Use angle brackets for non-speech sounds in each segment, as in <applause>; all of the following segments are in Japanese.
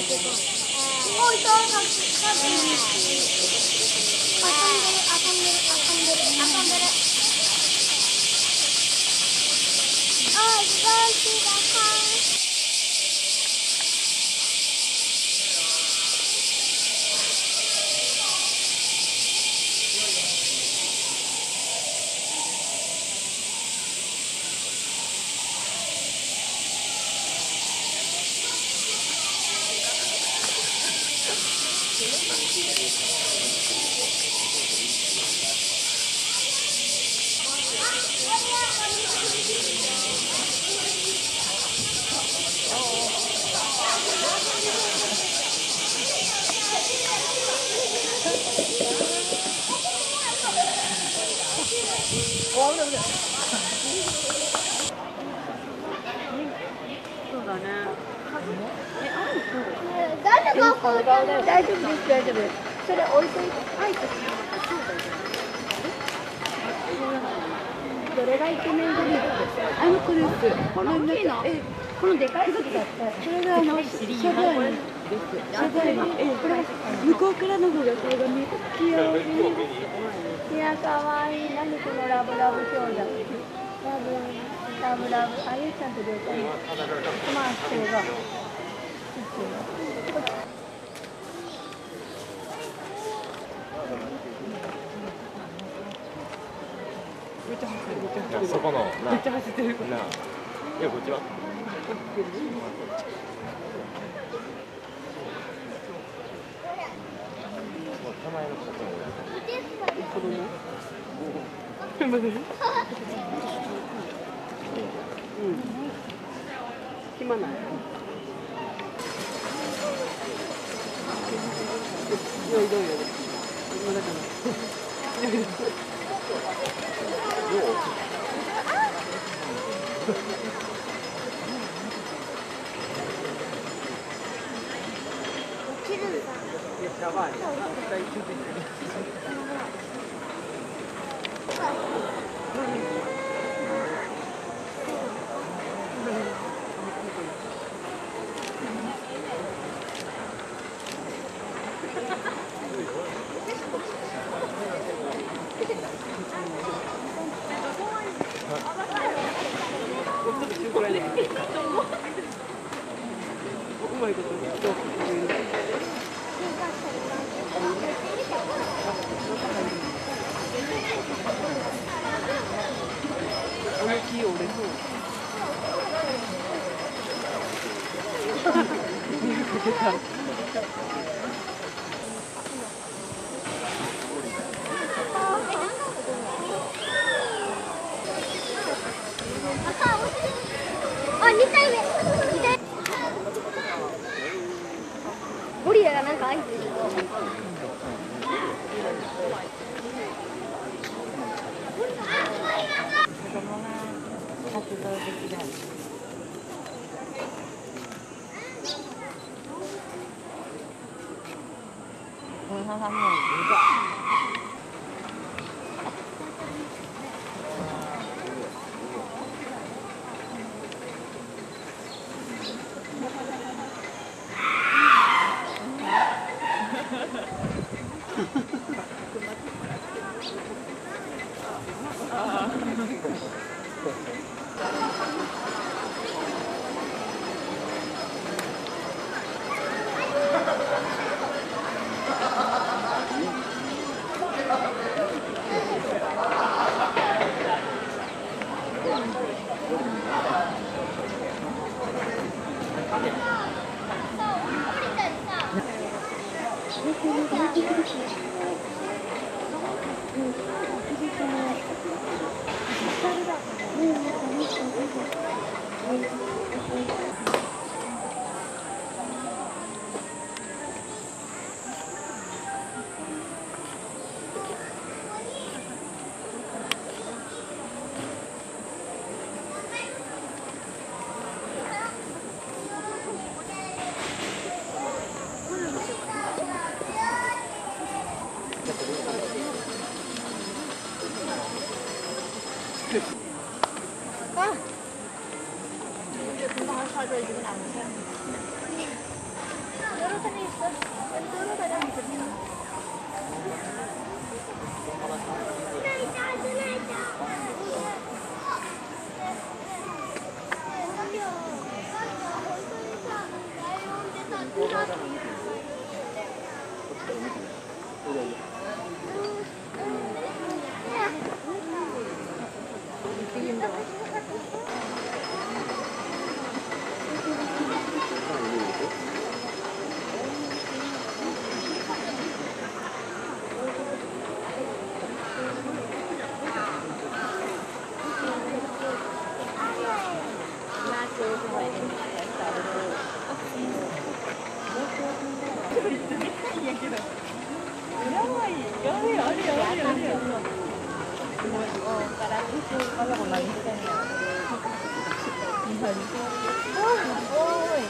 すごいしださん <laughs> そうだね。え、ある誰がこう大丈夫です、大丈夫です。それ置いといて、あいどれがイケメングリープあの子です。この大きいのえ、このでかい時だった。それがあの、シャガーニです。シャガーニ。え、これ、向こうからの方が最後に、器用に。いや、かわいい。何このラブラブ兄弟。ラブ、ラブラブ。あ、ゆちゃんと出た。まあ、それが。いやそこのめっちゃ走ってるないやこっちは手前の方も暇ない。よいどうよ。今だから。切るんだこまい我说他们有一个 가져오지는 않으세요? 여러 칸이 있어. hình ôi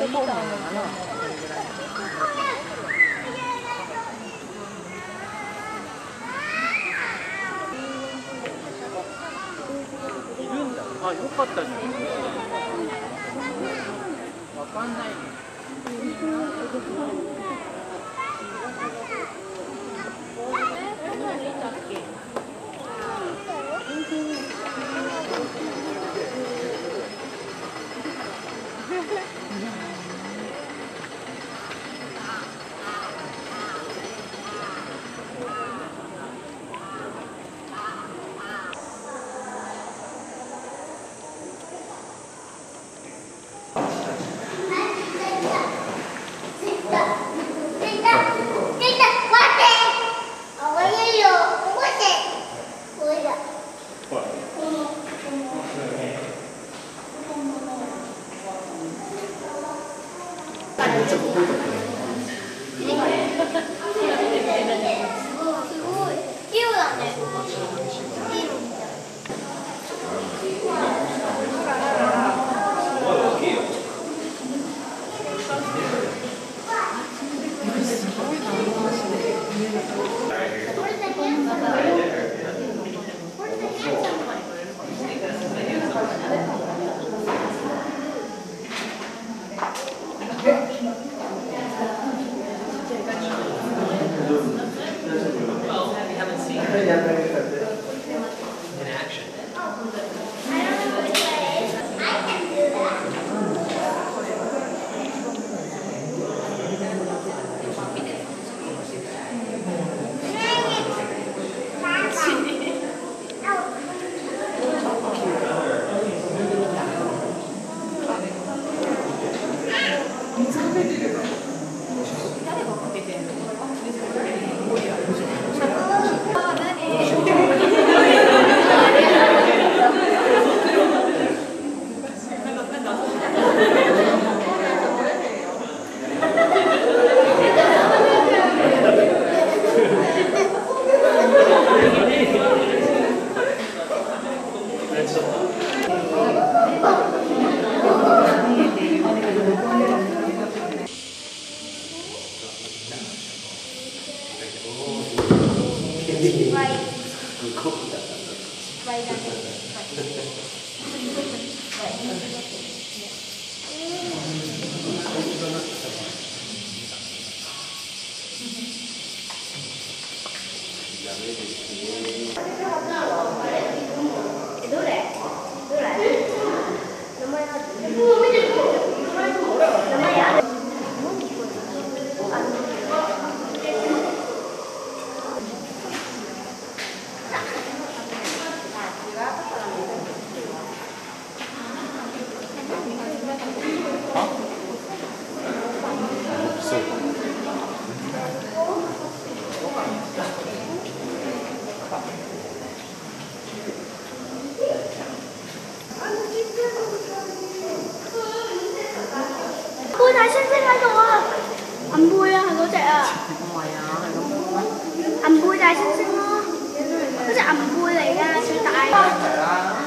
Hãy あよかったじゃんわかんない。Gracias. 大猩猩喺度啊！银背啊，系嗰只啊！唔系啊，系咁。银背大猩猩咯，嗰只银背嚟噶，最大。